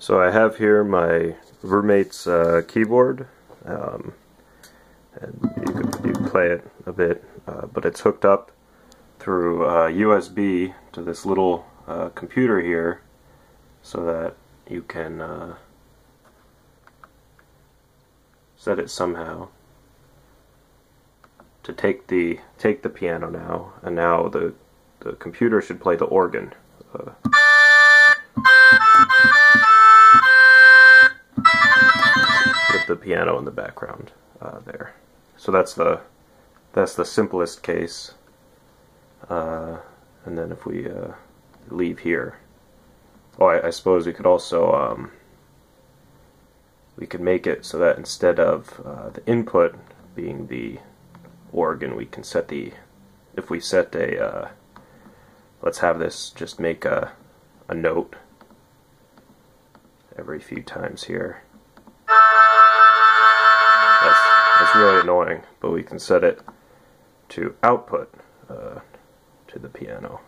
So I have here my roommate's uh, keyboard, um, and you can, you play it a bit, uh, but it's hooked up through uh, USB to this little uh, computer here, so that you can uh, set it somehow to take the take the piano now, and now the the computer should play the organ. The piano in the background uh, there. So that's the that's the simplest case. Uh, and then if we uh, leave here, oh, I, I, suppose we could also um, we could make it so that instead of uh, the input being the organ, we can set the if we set a uh, let's have this just make a a note every few times here. That's really annoying, but we can set it to output uh, to the piano.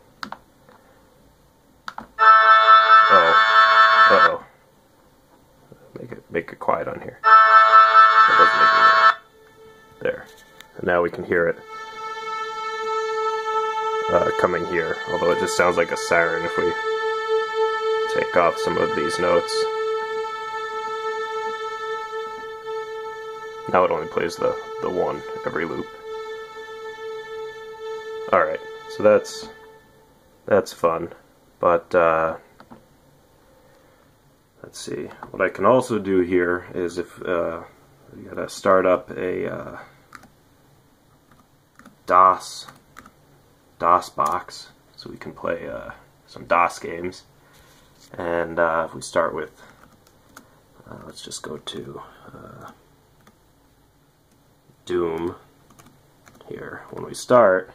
Oh, uh oh. Make it make it quiet on here. There, and now we can hear it uh, coming here. Although it just sounds like a siren if we take off some of these notes. Now it only plays the, the one every loop. Alright, so that's that's fun. But uh, let's see. What I can also do here is if uh, we gotta start up a uh, DOS DOSBox so we can play uh, some DOS games. And uh, if we start with, uh, let's just go to uh, Doom here. When we start,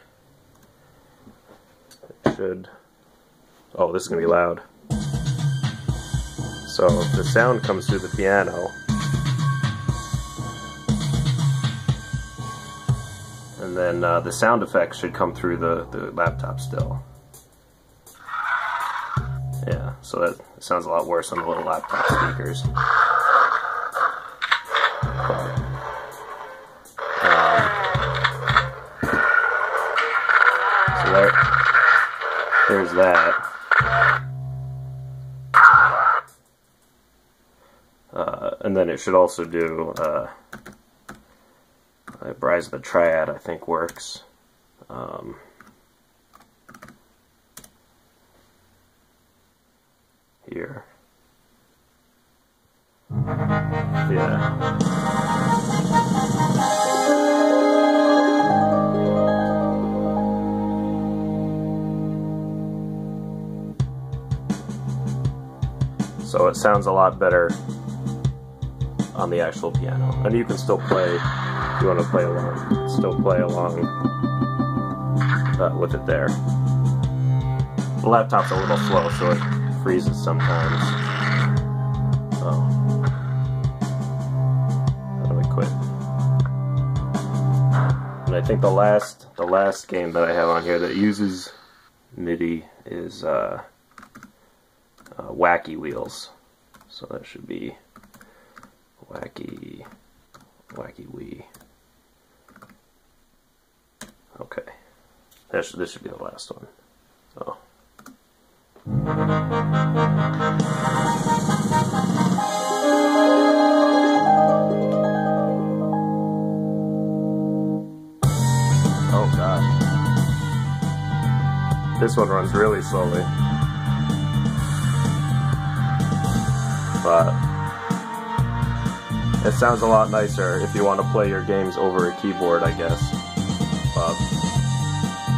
it should, oh, this is going to be loud. So the sound comes through the piano. And then uh, the sound effects should come through the, the laptop still. Yeah, so that sounds a lot worse on the little laptop speakers. There's that. Uh, and then it should also do uh, of the Triad, I think works. Um, here. Yeah. So it sounds a lot better on the actual piano. And you can still play, if you want to play along, still play along uh, with it there. The laptop's a little slow, so it freezes sometimes. Oh. How do I quit? And I think the last the last game that I have on here that uses MIDI is uh, uh, Wacky Wheels. So that should be Wacky Wacky Wee. Okay. This, this should be the last one. So. Oh gosh. This one runs really slowly. But it sounds a lot nicer if you want to play your games over a keyboard, I guess. But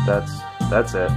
that's that's it.